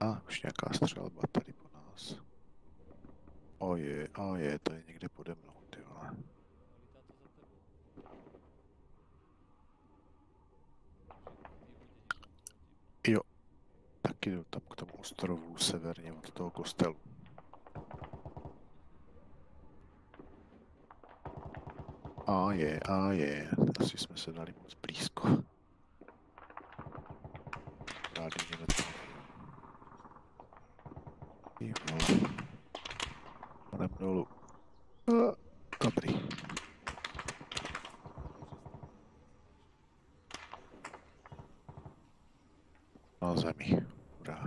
A, už nějaká střelba tady po nás. Oje, oje, to je někde pode mnou, ty vole. Jo, taky jdu tam k tomu ostrovu severně od toho kostelu. A je, a je, asi jsme se Jdem dolů. Dobrý. Na zemi. Hurá.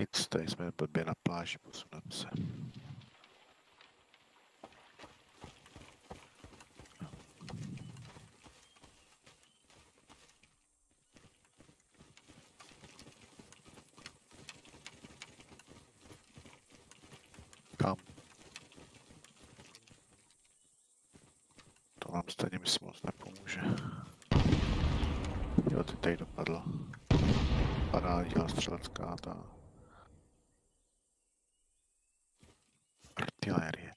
Nic, tady jsme blbě na pláži, posuneme se. Kam? To vám stejně myslím moc nepomůže. Jo, ty tady dopadlo. Parádní střelecká ta artilérie.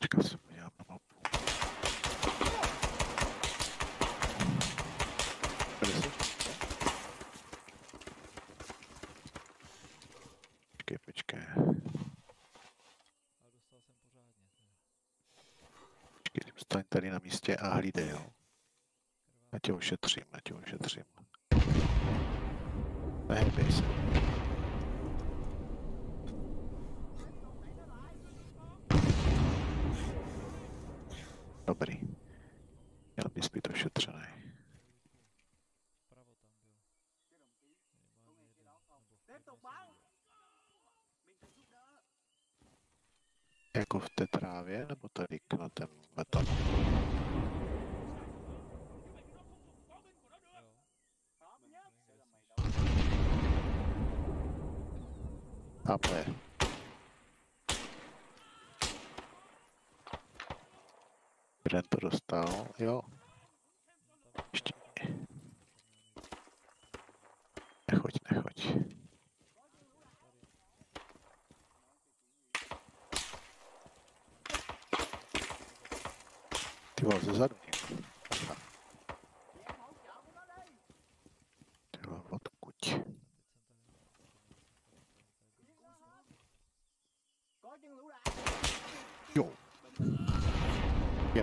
Čekám se Počkej, staň tady na místě a hlídej. Krvá. Já tě ošetřím, já tě ošetřím. Nehybej se. Dobrý. Měl bys být ošetřený. Byl. Minimálně jeden. Nebo v jednom jsem viděl. Jako v té trávě, nebo tady na ten metal? Jo. Tamhle. Jeden to dostal, jo. Ty vole, zezadu někdo. Aha. Ty vole, odkud? Jo. Je